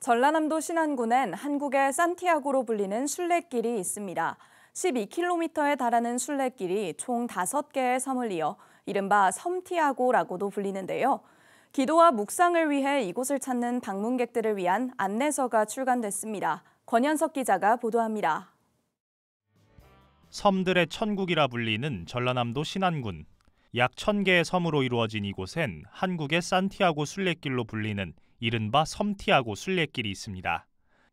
전라남도 신안군엔 한국의 산티아고로 불리는 순례길이 있습니다. 12km에 달하는 순례길이 총 5개의 섬을 이어 이른바 섬티아고라고도 불리는데요. 기도와 묵상을 위해 이곳을 찾는 방문객들을 위한 안내서가 출간됐습니다. 권현석 기자가 보도합니다. 섬들의 천국이라 불리는 전라남도 신안군. 약 1000개의 섬으로 이루어진 이곳엔 한국의 산티아고 순례길로 불리는 이른바 섬티아고 순례길이 있습니다.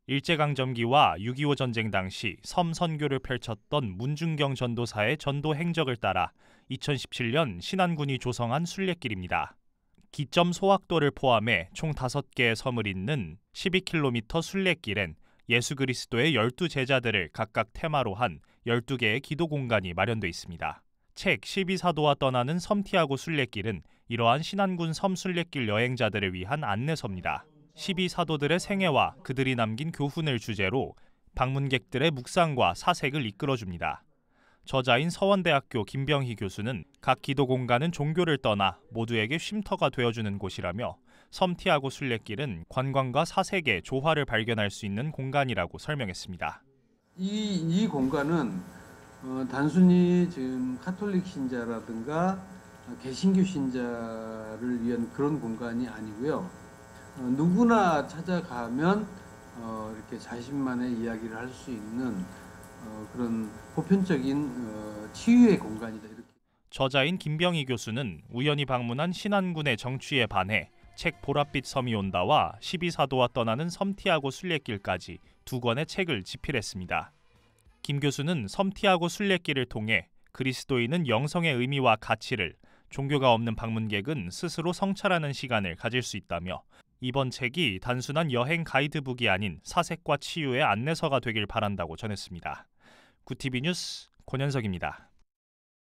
일제강점기와 6.25 전쟁 당시 섬 선교를 펼쳤던 문중경 전도사의 전도 행적을 따라 2017년 신안군이 조성한 순례길입니다. 기점 소학도를 포함해 총 5개의 섬을 잇는 12km 순례길엔 예수 그리스도의 12 제자들을 각각 테마로 한 12개의 기도 공간이 마련돼 있습니다. 책 12사도와 떠나는 섬티아고 순례길은 이러한 신안군 섬 순례길 여행자들을 위한 안내서입니다. 12사도들의 생애와 그들이 남긴 교훈을 주제로 방문객들의 묵상과 사색을 이끌어줍니다. 저자인 서원대학교 김병희 교수는 각 기도 공간은 종교를 떠나 모두에게 쉼터가 되어주는 곳이라며 섬티아고 순례길은 관광과 사색의 조화를 발견할 수 있는 공간이라고 설명했습니다. 이, 이 공간은 어, 단순히 지금 카톨릭 신자라든가 개신교 신자를 위한 그런 공간이 아니고요. 어, 누구나 찾아가면 어, 이렇게 자신만의 이야기를 할 수 있는 어, 그런 보편적인 어, 치유의 공간이다. 이렇게. 저자인 김병희 교수는 우연히 방문한 신안군의 정취에 반해 책 보랏빛 섬이 온다와 12사도와 떠나는 섬티아고 순례길까지 두 권의 책을 집필했습니다. 김 교수는 섬티아고 순례길을 통해 그리스도인은 영성의 의미와 가치를 종교가 없는 방문객은 스스로 성찰하는 시간을 가질 수 있다며 이번 책이 단순한 여행 가이드북이 아닌 사색과 치유의 안내서가 되길 바란다고 전했습니다. 구티비 뉴스 권현석입니다.